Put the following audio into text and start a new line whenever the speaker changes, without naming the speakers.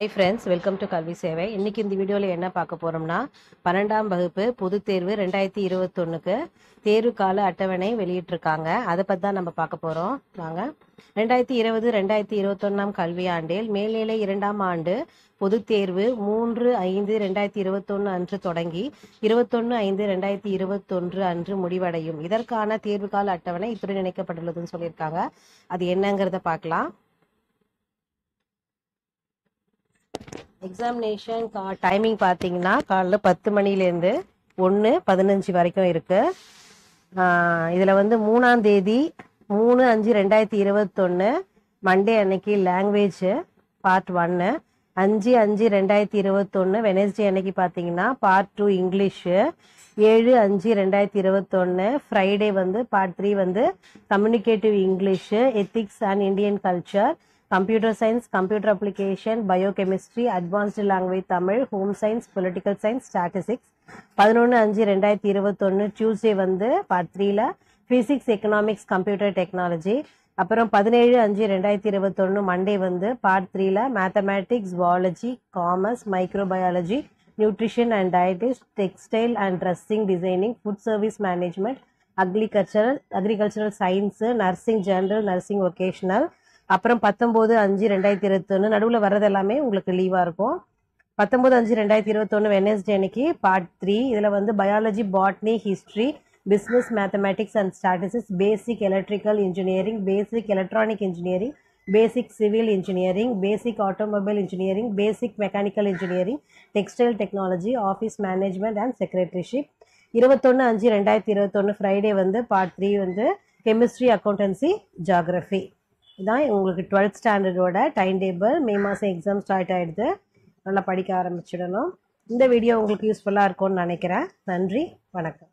Hi friends welcome to கல்வி சேவை இன்னைக்கு இந்த வீடியோவில் என்ன பார்க்க போறோம்னா பன்னெண்டாம் வகுப்பு பொது தேர்வு ரெண்டாயிரத்தி இருபத்தொன்னுக்கு தேர்வு கால அட்டவணை வெளியிட்டிருக்காங்க. அதை பற்றி தான் நம்ம பார்க்க போகிறோம் வாங்க. ரெண்டாயிரத்தி இருபது ரெண்டாயிரத்தி இருபத்தொன்னாம் கல்வியாண்டில் மேல்நிலை இரண்டாம் ஆண்டு பொது தேர்வு மூன்று ஐந்து ரெண்டாயிரத்தி இருபத்தொன்று அன்று தொடங்கி இருபத்தொன்று ஐந்து ரெண்டாயிரத்தி இருபத்தொன்று அன்று முடிவடையும். இதற்கான தேர்வு கால அட்டவணை இத்துடன் இணைக்கப்பட்டுள்ளதுன்னு சொல்லியிருக்காங்க. அது என்னங்கிறத பார்க்கலாம். எக்ஸாமினேஷன் கா டைமிங் பார்த்தீங்கன்னா காலைல பத்து மணிலேருந்து ஒன்று பதினஞ்சு வரைக்கும் இருக்குது இதில் வந்து மூணாம் தேதி மூணு அஞ்சு ரெண்டாயிரத்தி இருபத்தொன்று மண்டே அன்னைக்கு லாங்குவேஜ் பார்ட் ஒன்று அஞ்சு அஞ்சு ரெண்டாயிரத்தி இருபத்தொன்று வெனஸ்டே அன்னைக்கு பார்த்தீங்கன்னா பார்ட் டூ இங்கிலீஷு ஏழு அஞ்சு ரெண்டாயிரத்தி இருபத்தொன்று ஃப்ரைடே வந்து பார்ட் த்ரீ வந்து communicative English ethics and Indian culture computer science computer application biochemistry advanced language Tamil home science political science statistics பதினொன்று அஞ்சு ரெண்டாயிரத்தி இருபத்தொன்று டியூஸ்டே வந்து பார்ட் த்ரீல ஃபிசிக்ஸ் எக்கனாமிக்ஸ் கம்ப்யூட்டர் டெக்னாலஜி அப்புறம் பதினேழு அஞ்சு ரெண்டாயிரத்தி இருபத்தொன்று மண்டே வந்து பார்ட் த்ரீல mathematics zoology commerce microbiology nutrition and dietetics textile and dressing designing food service management agricultural agricultural science nursing general nursing vocational அப்புறம் பத்தொம்போது அஞ்சு ரெண்டாயிரத்தி இருபத்தொன்று நடுவில் வர்றது எல்லாமே உங்களுக்கு லீவாக இருக்கும். பத்தொம்போது அஞ்சு ரெண்டாயிரத்தி இருபத்தொன்று வெனஸ்டே அன்னைக்கு பார்ட் த்ரீ இதில் வந்து biology botany history business mathematics and statistics basic electrical engineering basic electronic engineering basic civil engineering basic automobile engineering basic mechanical engineering textile technology office management and secretaryship இருபத்தொன்று அஞ்சு ரெண்டாயிரத்தி இருபத்தொன்று Friday வந்து part three வந்து chemistry accountancy geography இதான் உங்களுக்கு twelfth ஸ்டாண்டர்டோட time table மே மாதம் எக்ஸாம் ஸ்டார்ட் ஆகிடுது நல்லா படிக்க ஆரம்பிச்சிடணும். இந்த வீடியோ உங்களுக்கு யூஸ்ஃபுல்லாக இருக்கும்னு நினைக்கிறேன். நன்றி. வணக்கம்.